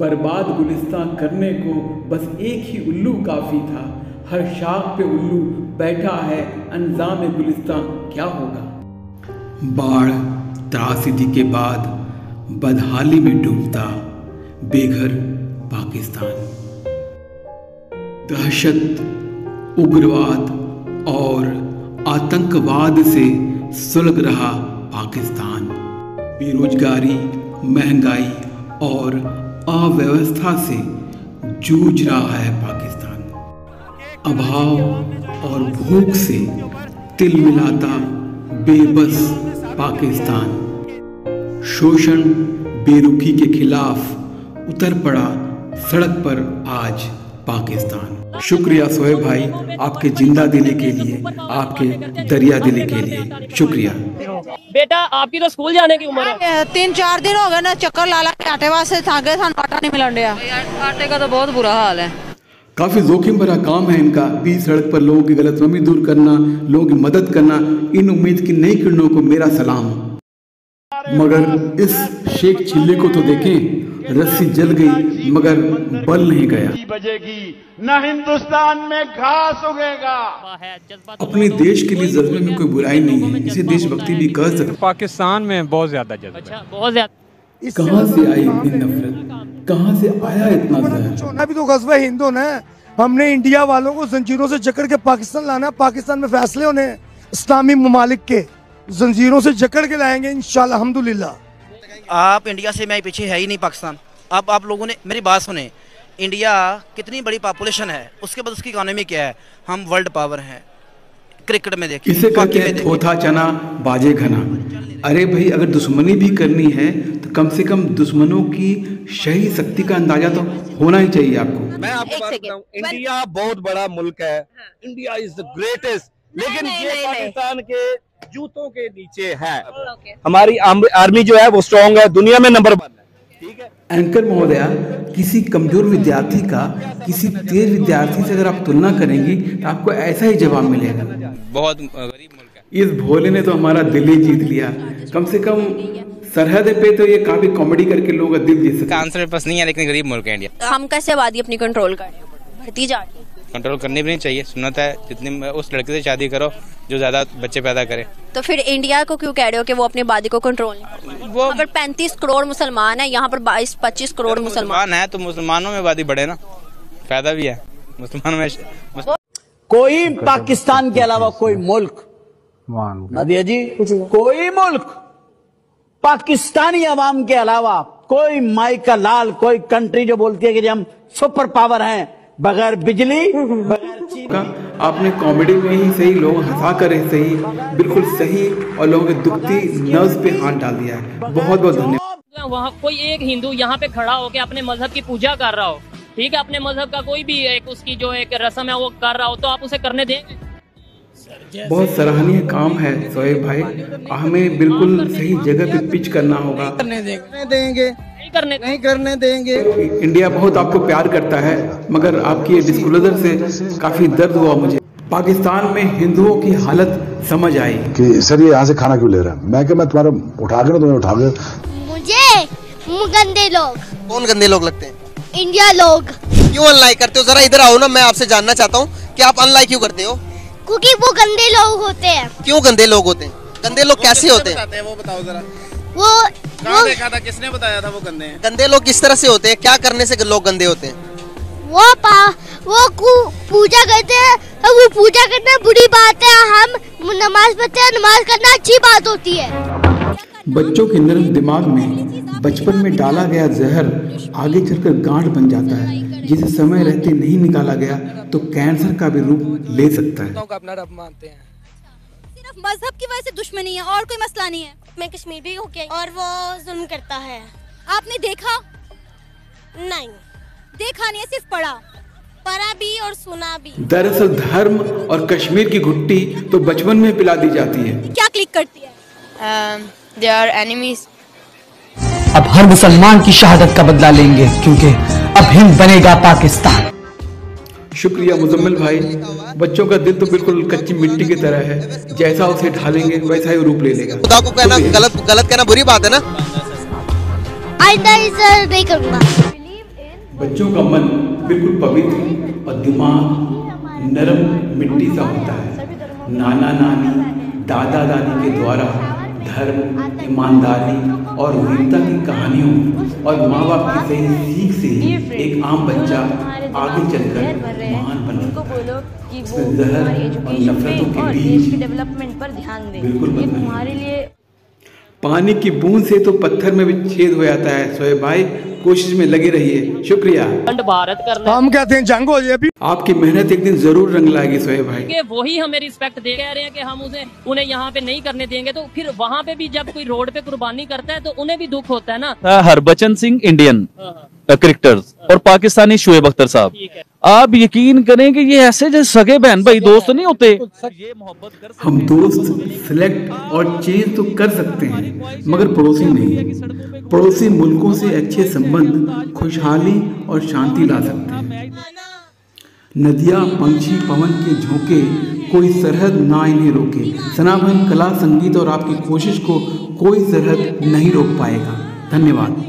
बर्बाद गुलिस्तान करने को बस एक ही उल्लू काफ़ी था। हर शाख पे उल्लू बैठा है, अंजाम गुलिस्तान क्या होगा? बाढ़ त्रासदी के बाद बदहाली में डूबता बेघर पाकिस्तान। दहशत, उग्रवाद और आतंकवाद से सुलग रहा पाकिस्तान। बेरोजगारी, महँगाई और अव्यवस्था से जूझ रहा है पाकिस्तान। अभाव और भूख से तिल मिलाता बेबस पाकिस्तान। शोषण, बेरुखी के खिलाफ उतर पड़ा सड़क पर आज। पाकिस्तान। शुक्रिया सोहेब भाई आपके ज़िंदा दिली के लिए आपके दरिया दिली के लिए। शुक्रिया। बेटा आपकी तो स्कूल जाने की उम्र है। तीन चार दिन हो गए ना चक्कर ला ला के आटे वास्ते थाके सन आटा नहीं मिलन डया। आटे का तो बहुत बुरा हाल है। काफ़ी जोखिम भरा काम है इनका। बीच सड़क पर लोगों की गलतफहमी दूर करना लोगों की मदद करना इन उम्मीद की नई किरणों को मेरा सलाम। मगर इस शेख चिल्ले को तो देखें रस्सी जल गई मगर बल नहीं गया। बजेगी न हिंदुस्तान में घास उगेगा। अपने देश के लिए जज्बे में कोई बुराई नहीं है इसे देशभक्ति भी कह सकते पाकिस्तान में बहुत ज़्यादा जज्बा अच्छा बहुत ज़्यादा। कहाँ से आई इतनी नफरत? कहाँ से आया इतना जहर भी तो गजबा हिंदू ने हमने इंडिया वालों को जंजीरों से जकड़ के पाकिस्तान लाना पाकिस्तान में फैसले होने इस्लामी ममालिक के जंजीरों से जकड़ के लाएँगे इंशाल्लाह अल्हम्दुलिल्लाह। आप इंडिया से मैं पीछे है ही नहीं पाकिस्तान। अब आप लोगों ने मेरी बात सुने। इंडिया कितनी बड़ी पॉपुलेशन है उसके बाद उसकी इकोनॉमी क्या है? हम वर्ल्ड पावर हैं। क्रिकेट में देखिए इसे कहते हैं थोथा चना बाजे घना। अरे भाई अगर दुश्मनी भी करनी है तो कम से कम दुश्मनों की सही शक्ति का अंदाज़ा तो होना ही चाहिए आपको। मैं आपको बात बताऊँ इंडिया बहुत बड़ा मुल्क है। इंडिया इज़ द ग्रेटेस्ट लेकिन ये। पाकिस्तान के जूतों के नीचे है। हमारी आर्मी जो है वो स्ट्रॉन्ग है दुनिया में नंबर वन है। ठीक है? एंकर महोदया किसी कमज़ोर विद्यार्थी का किसी तेज विद्यार्थी से अगर आप तुलना करेंगी तो आपको ऐसा ही जवाब मिलेगा। बहुत गरीब मुल्क है। इस भोले ने तो हमारा दिल ही जीत लिया। कम से कम सरहद पे तो ये काफ़ी कॉमेडी करके लोगों का दिल जीत सकता आंसर पास नहीं है लेकिन गरीब मुल्क है इंडिया हम कैसे आबादी अपनी कंट्रोल करें बढ़ती जा रही है। कंट्रोल करनी भी नहीं चाहिए। सुनत है जितनी उस लड़के से शादी करो जो ज़्यादा बच्चे पैदा करे। तो फिर इंडिया को क्यों कह रहे हो कि वो अपनी आबादी को कंट्रोल वो पर पैंतीस करोड़ मुसलमान है यहाँ पर बाईस पच्चीस करोड़ मुसलमान। मुसलमान है तो मुसलमानों में आबादी बढ़े ना। फ़ायदा भी है। मुसलमानों में कोई पाकिस्तान के अलावा कोई मुल्क नदिया जी कोई मुल्क पाकिस्तानी आवाम के अलावा कोई माई का लाल कोई कंट्री जो बोलती है कि हम सुपर पावर हैं बगैर बिजली बगैर चीनी आपने कॉमेडी में ही सही लोग हंसा कर ही सही बिल्कुल सही और लोगों के दुखती नर्व्स पे हाथ डाल दिया है। बहुत बहुत धन्यवाद। वहाँ कोई एक हिंदू यहाँ पे खड़ा होके अपने मज़हब की पूजा कर रहा हो ठीक है? अपने मज़हब का कोई भी एक उसकी जो एक रस्म है वो कर रहा हो तो आप उसे करने देंगे बहुत सराहनीय काम है सोहेब भाई। हमें बिल्कुल सही जगह पे पिच करना होगा। करने देंगे। करने नहीं करने देंगे। इंडिया बहुत आपको प्यार करता है मगर आपकी डिस्क्लोजर से काफ़ी दर्द हुआ मुझे। पाकिस्तान में हिंदुओं की हालत समझ आई। कि सर ये यहाँ से खाना क्यों ले रहा है? मैं क्या मैं तुम्हारा उठा के तुम्हें उठा के मुझे गंदे लोग। कौन गंदे लोग लगते हैं? इंडिया लोग। क्यों अनलाइक करते हो? जरा इधर आओ ना मैं आपसे जानना चाहता हूँ कि आप अनलाइक क्यों करते हो? क्योंकि वो गंदे लोग होते हैं। क्यों गंदे लोग होते हैं? गंदे लोग कैसे होते हैं? वो बताओ जरा। वो वो देखा था किसने बताया था वो गंदे हैं? गंदे लोग किस तरह से होते हैं? क्या करने से लोग गंदे होते हैं? वो पा वो पूजा करते हैं वो पूजा करना बुरी बात है। हम नमाज़ पढ़ते हैं नमाज़ करना अच्छी बात होती है। बच्चों के नरम दिमाग में बचपन में डाला गया जहर आगे चलकर गांठ बन जाता है। जिसे समय रहते नहीं निकाला गया तो कैंसर का भी रूप ले सकता है। अपना रब मानते हैं। सिर्फ़ मज़हब की वजह से दुश्मनी है और कोई मसला नहीं है। मैं कश्मीर भी होके और वो जुल्म करता है। आपने देखा? नहीं। देखा नहीं सिर्फ़ पढ़ा। पढ़ा भी और सुना भी। दरअसल धर्म और कश्मीर की घुट्टी तो बचपन में पिला दी जाती है। क्या क्लिक करती है? दे आर एनिमीज अब हर मुसलमान की शहादत का बदला लेंगे क्योंकि अब हिंद बनेगा पाकिस्तान। शुक्रिया मुजम्मिल भाई। बच्चों का दिल तो बिल्कुल कच्ची मिट्टी की तरह है। जैसा उसे ढालेंगे वैसा ही रूप ले लेगा। खुदा को कहना गलत गलत कहना बुरी बात है ना? नहीं करूँगा। बच्चों का मन बिल्कुल पवित्र और दिमाग नरम मिट्टी सा होता है। नाना नानी दादा दादी के द्वारा धर्म ईमानदारी और वीरता की कहानियों और माँ बाप की सही सीख से एक आम बच्चा आगे चलकर महान बनता बोलो कि वो इसमें जहर हमारी और नफरतों के बीच देश के डेवलपमेंट पर ध्यान दें। बिल्कुल। तुम्हारे लिए पानी की बूंद से तो पत्थर में भी छेद हो जाता है सोए भाई कोशिश में लगे रहिए। शुक्रिया। भारत करना हम कहते हैं जंग हो जाए अभी। आपकी मेहनत एक दिन ज़रूर रंग लाएगी सोए भाई। कि वही हमें रिस्पेक्ट दे कह रहे हैं कि हम उसे उन्हें यहाँ पे नहीं करने देंगे। तो फिर वहाँ पे भी जब कोई रोड पे कुर्बानी करता है तो उन्हें भी दुख होता है ना? था हरबचन सिंह इंडियन क्रिकेटर्स और पाकिस्तानी शुएब अख्तर साहब। आप यकीन करें कि ये ऐसे जैसे सगे बहन भाई दोस्त नहीं होते। हम दोस्त सिलेक्ट और चेंज तो कर सकते हैं मगर पड़ोसी नहीं। पड़ोसी मुल्कों से अच्छे संबंध खुशहाली और शांति ला सकते हैं। नदियाँ पंछी पवन के झोंके कोई सरहद ना इन्हें रोके। सनातन कला संगीत और आपकी कोशिश को कोई सरहद नहीं रोक पाएगा। धन्यवाद।